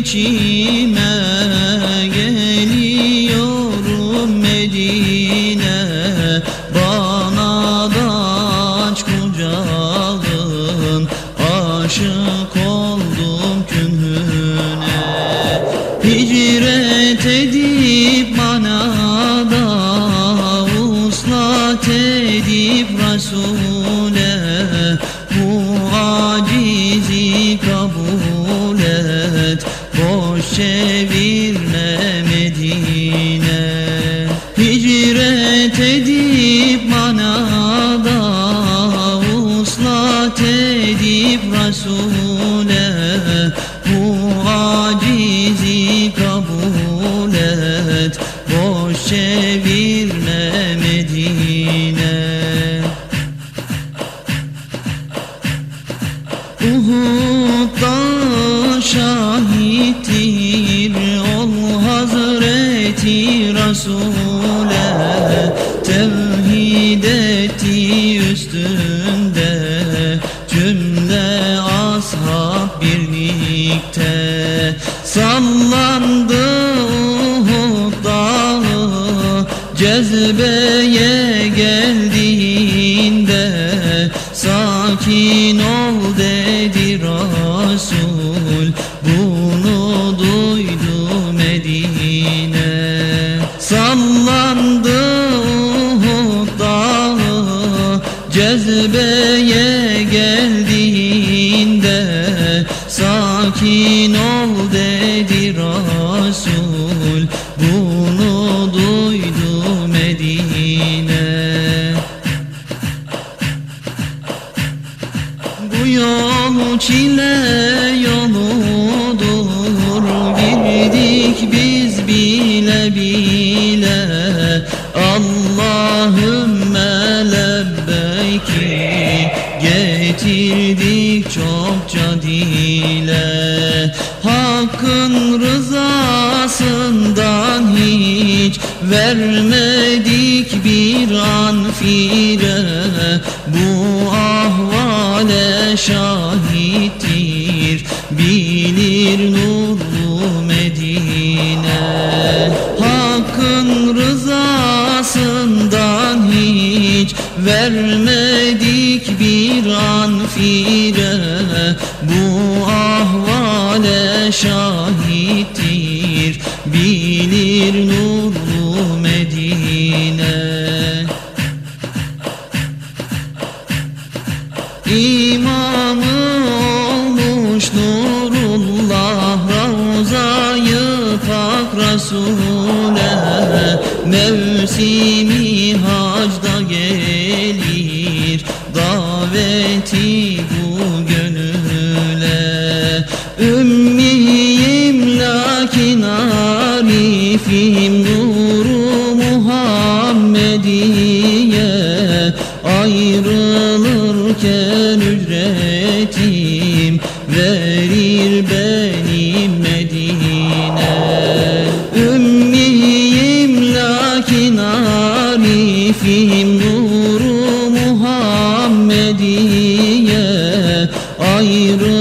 içime geliyorum Medine. Bana da aç kucağın aşık oldum künhüne. Hicret edip bana da uslat edip Resul'e Bu acizi Medine Hicret edip bana da uslat edip Resul'e Bu acizi kabul et Boş çevirme Medine. Uhud'da şahittir Resul'e Tevhid etti üstünde. Cümle ashab birlikte. Sallandı Uhud dağı cezbeye geldiğinde. Sakin ol dedi Resul Bunu Cezbeye geldiğinde Sakin ol dedi Resul Bunu duydu Medine. Bu yol çile yoludur. Girdik biz bile bile Allahümme lebbeyki Getirdik çokça dile. Hakkın rızasından hiç Vermedik bir an fire. Bu ahvale şahittir Bilir nurlu fire Bu ahvale şahittir. Bilir nurlu Medine. İmamı olmuş nurullah Ravzayı pak Resul'e Mevsimi hacda gelir Daveti bu gönüle. Ümmiyim lakin arifim Nuru Muhammediye. Ayrılırken ücretim Verir benim Medine. Ümmiyim lakin arifim Ayrılırken ücretim